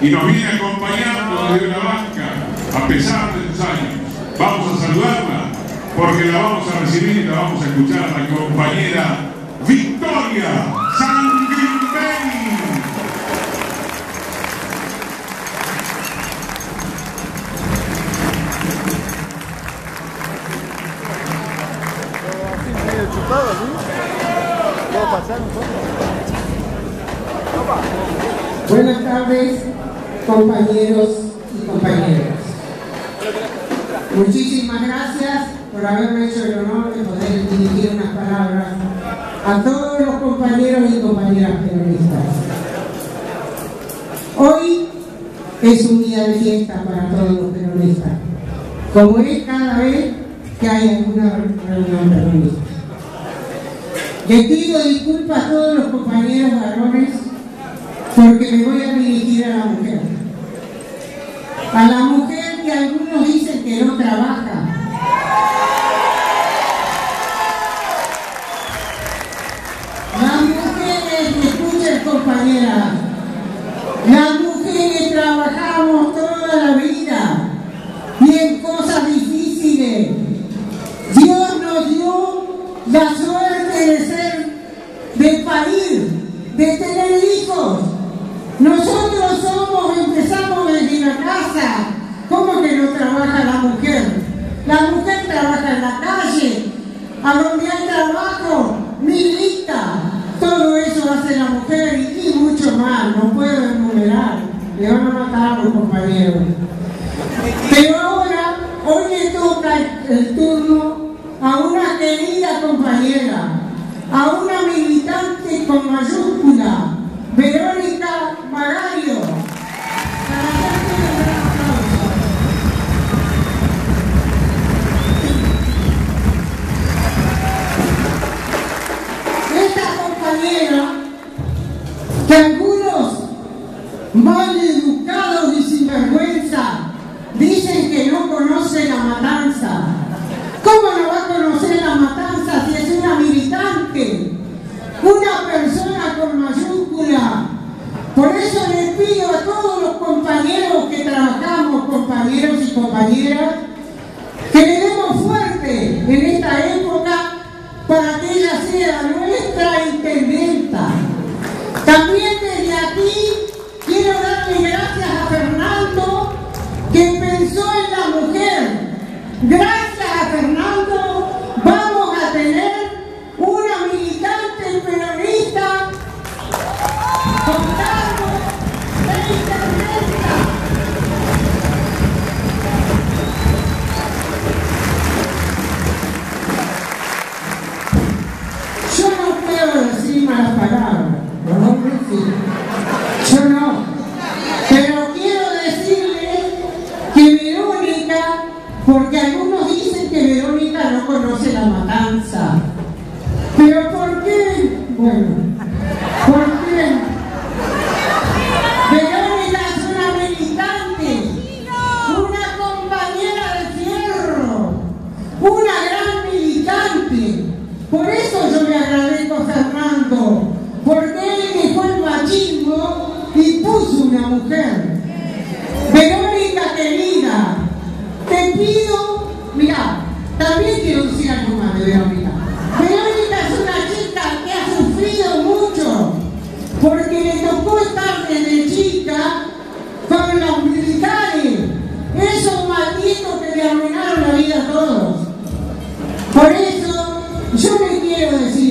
y nos viene acompañando desde la banca a pesar de sus años. Vamos a saludarla porque la vamos a recibir y la vamos a escuchar a la compañera Victoria Sanguimpeni. Buenas tardes, compañeros y compañeras. Muchísimas gracias por haberme hecho el honor de poder dirigir unas palabras a todos los compañeros y compañeras peronistas. Hoy es un día de fiesta para todos los peronistas, como es cada vez que hay alguna reunión peronista. Les pido disculpas a todos los compañeros varones porque me voy a dirigir a la mujer. A la mujer que algunos dicen que no trabaja. Las mujeres, escuchen compañeras, las mujeres trabajamos toda la vida y en cosas difíciles. Dios nos dio la suerte de ser, de parir, de tener hijos. Nosotros somos, empezamos desde la casa. ¿Cómo que no trabaja la mujer? La mujer trabaja en la calle, a donde hay trabajo, milita. Todo eso hace la mujer y mucho más. No puedo enumerar. Le van a matar a los compañeros. Pero ahora, hoy le toca el turno a una querida compañera, a una militante con mayúscula, Verónica mal educados y sinvergüenza dicen que no conoce la matanza. ¿Cómo no va a conocer la matanza si es una militante? Una persona con mayúscula. Por eso les pido a todos los compañeros que trabajamos, compañeros y compañeras, Bueno, ¿por qué? Verónica es una militante, una compañera de fierro, una gran militante. Por eso yo le agradezco a Fernando, porque él dejó el machismo y puso una mujer. Verónica querida, te pido, mira, también quiero decir algo más de. Verónica porque le tocó estar desde chica con los militares, esos malditos que le arruinaron la vida a todos. Por eso yo le quiero decir